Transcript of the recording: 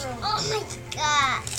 Oh my god!